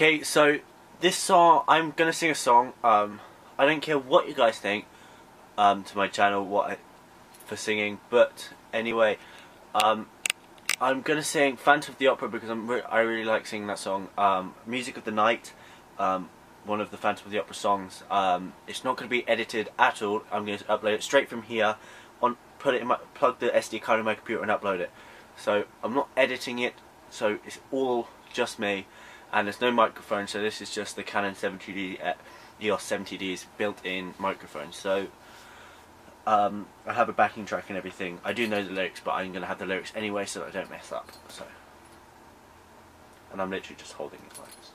Okay, so this song, I'm gonna sing a song. Um, I don't care what you guys think um, to my channel, what I, for singing, but anyway, um, I'm gonna sing Phantom of the Opera because I'm re I really like singing that song. Um, Music of the Night, um, one of the Phantom of the Opera songs. Um, it's not gonna be edited at all. I'm gonna upload it straight from here. On put it in my plug the SD card in my computer and upload it. So I'm not editing it. So it's all just me and there's no microphone so this is just the Canon 70D uh, EOS 70D's built-in microphone. So um, I have a backing track and everything. I do know the lyrics but I'm going to have the lyrics anyway so I don't mess up so. And I'm literally just holding it like this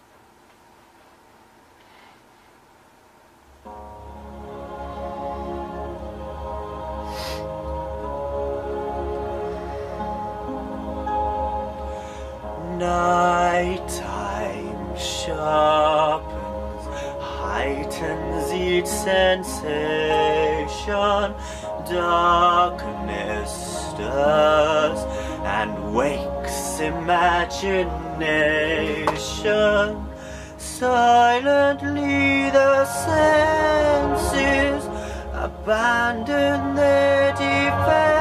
sharpens, heightens each sensation. Darkness stirs and wakes imagination. Silently the senses abandon their defenses.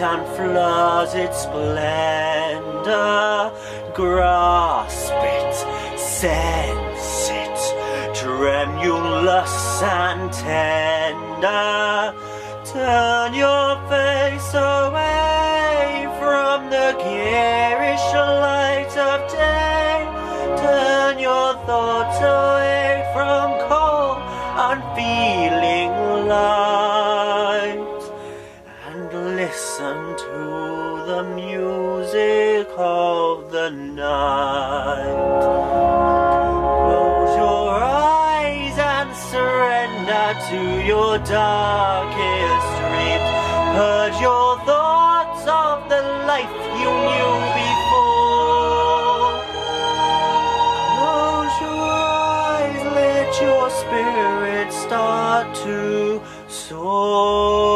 Night unfurls its splendor. Grasp it, sense it, tremulous and tender. Turn your face away from the garish light of day. Turn your thoughts away listen to the music of the night. Close your eyes and surrender to your darkest dreams. Purge your thoughts of the life you knew before. Close your eyes, let your spirit start to soar.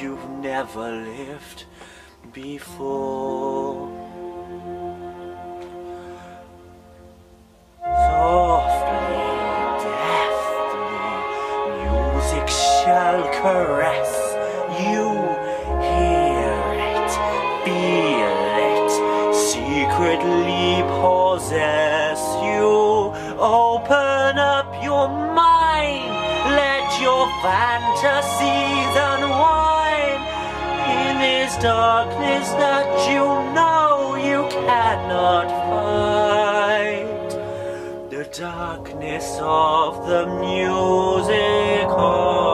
You've never lived before. Softly, deftly, music shall caress you. Hear it, feel it, secretly possess you. Open up your mind, let your fantasies unwind this darkness that you know you cannot fight. The darkness of the music of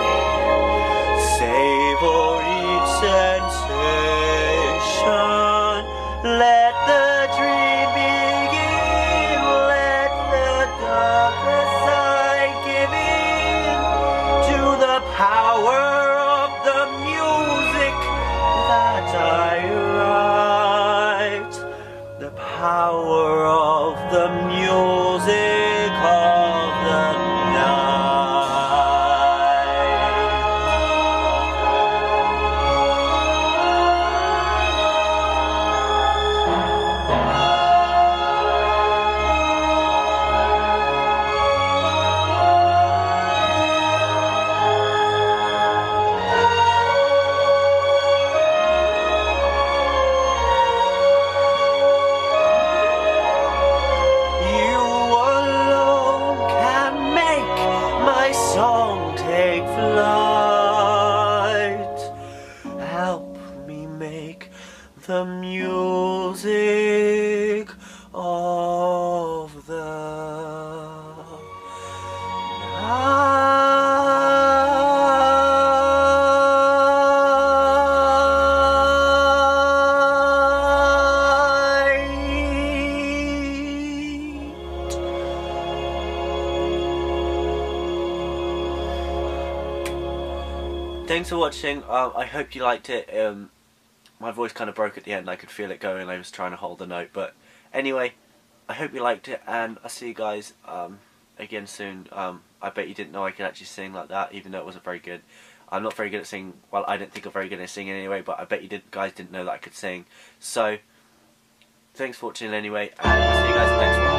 The power of the music like flowers. Thanks for watching. Um, I hope you liked it. Um, my voice kind of broke at the end. I could feel it going. I was trying to hold the note. But anyway, I hope you liked it. And I'll see you guys um, again soon. Um, I bet you didn't know I could actually sing like that, even though it wasn't very good. I'm not very good at singing. Well, I didn't think I'm very good at singing anyway. But I bet you did, guys didn't know that I could sing. So, thanks for watching anyway. And I'll see you guys next